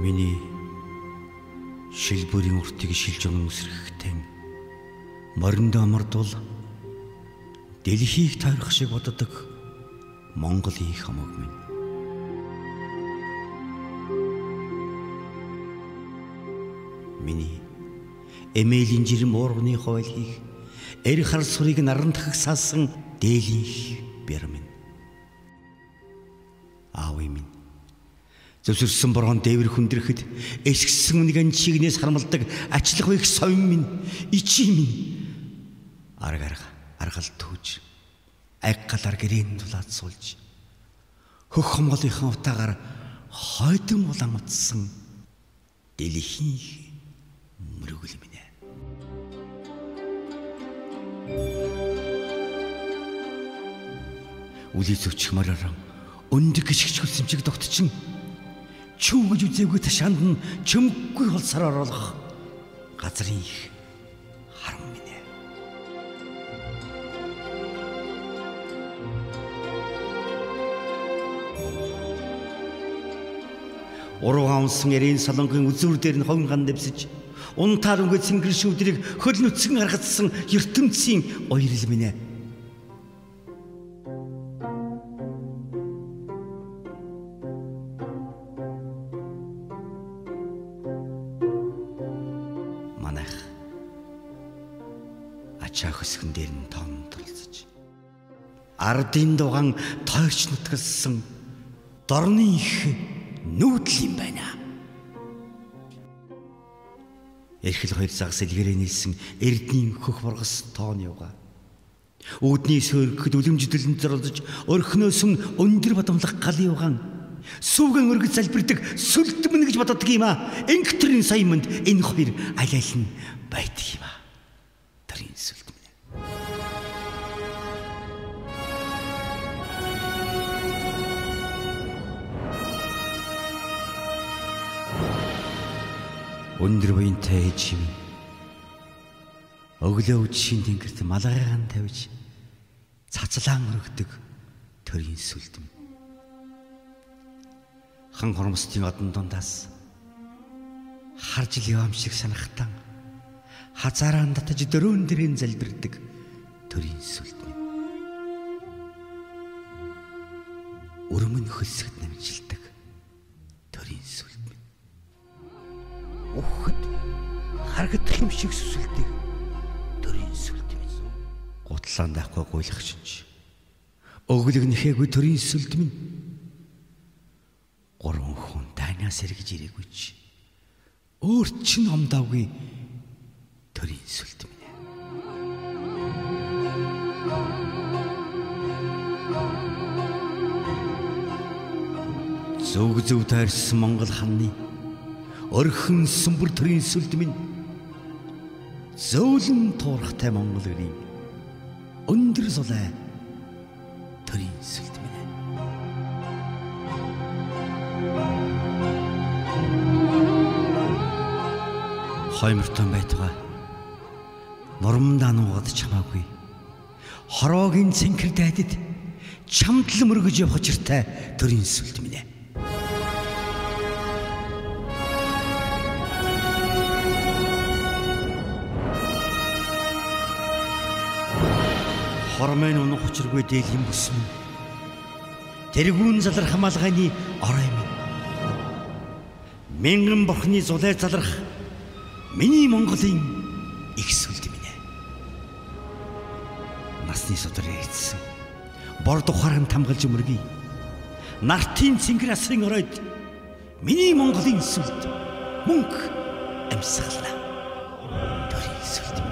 Миний шилбүрийн уртыг шилж өнөн үсрэхтэн мориндоо амардвал дэлхийг тойрох шиг боддог Монголын хамаг минь. Миний эмээлийн жирэн уурганы хойл хийх эр хар сурыг наран тагсаасан дээлийн бэр минь. Аав минь Зөвсөрсөн боргон дээвэр хүндрэхэд эсгсэн нэгэн чигнээс харамлдаг ачлах их совин минь ичи минь. Арга арга аргал түүж аггалар гэрэн дулаад суулж хөх хомголынхаа утаагаар хойдон улаан утсан дэлхийн мөрөгөл минь. Үли зүчих мараараа өндөг гიშгч хүсэмжиг тогтчин чүү гэж үзээгүй ташаанд нь чөмггүй холсоор оруулах газрын их харам минь. Уруугаан унсан эрийн солонгийн үзүүр дээр нь хогн ган дэвсэж унтаар өнгө цэнгэр шүүдрийг хөл нүцгэн гаргацсан ертөнцийн оёрл минь. Ачаа хөсгөн дээр нь тоон торлцож ардын дугаан тойрч нутгалсан дорны их нүүдл юм байна. Эрхэл хоёр загас илгэрээ нийлсэн эрдний хөх бургас тоон явга. Үүдний сөргөд үлэмждэлэн зоролж орхиноос нь өндөр бадамлах галын угаан сүүгэн өргөж залбирдаг сүлдмэн гэж боддог юм а. Инктрийн саяманд энэ хоёр нь байдаг юм а. Тэрийн сүлдмэн. Өндөр буянтай ээж юм. Өглөө үдшийн тэнгэрт малгайгаан тавьж цацлаан өргөдөг төрийн сүлдэм. Хан хормостын одон дундаас харж л явам шиг санахтан хазараан татаж дөрөөн дэрэн залбирдаг төрийн сүлдэм. Өрмөн хөлсөд намжилдаг харагдах юм шиг сүсэлдэг төрийн сүлд минь. Гутлаан даахгүй гуйлах шинж. Өглөг нэхээгүй төрийн сүлд минь. Гурван хүн дайнаас эргэж ирээгүй чи. Өөр чин омдоогүй төрийн сүлд минь. Зөв зөв таарсан Монгол ханы орхин сүмбэр төрийн сүлд минь зөөлөн туурахтай Монгол өрийн өндөр сулай төрийн сүлд минь. Хоймортон байтугай. Нурмандаа нуугад чамаагүй. Хороогийн цэнхэр дайдад чамдлан мөргөж явах чиртэй төрийн сүлд хормын унах учиргүй дээлийн бүс минь. Тэргүүн залрах хамаалганы орой минь. Мянган бурхны зулай залрах миний Монголын их сүлд минь. Насны содрыг эцсэн. Бор тухаран тамгалж өмөргий. Нартын цэнгэр асрын оройд миний Монголын сүлд мөнх амьсгалаа. Төрийн сүлд